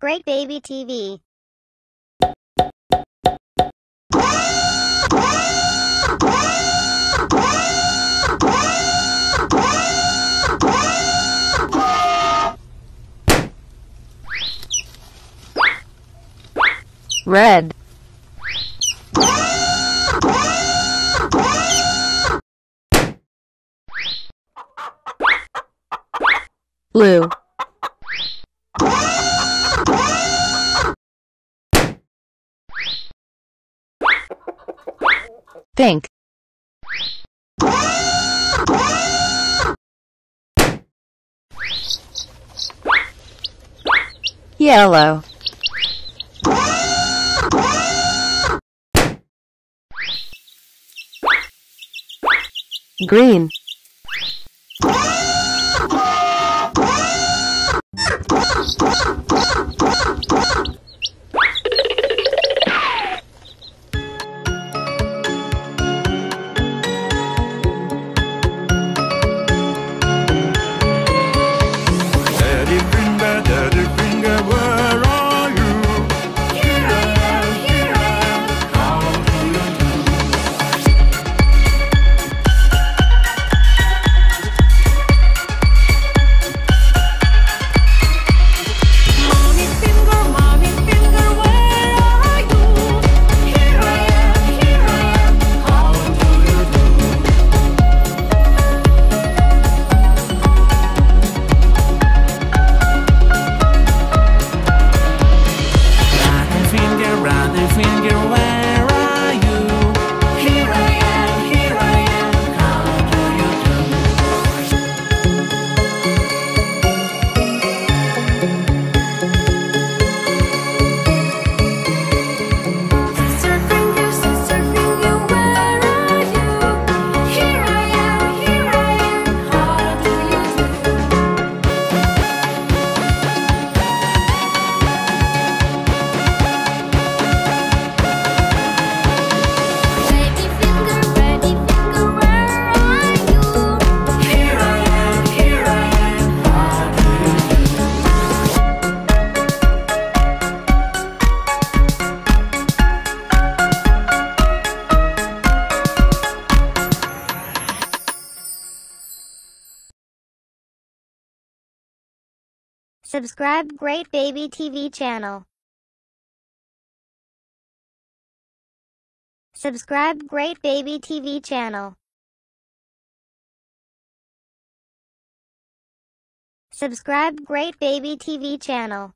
Great Baby TV. Red. Blue. Pink. Yellow. Green. Subscribe Great Baby TV channel. Subscribe Great Baby TV channel. Subscribe Great Baby TV channel.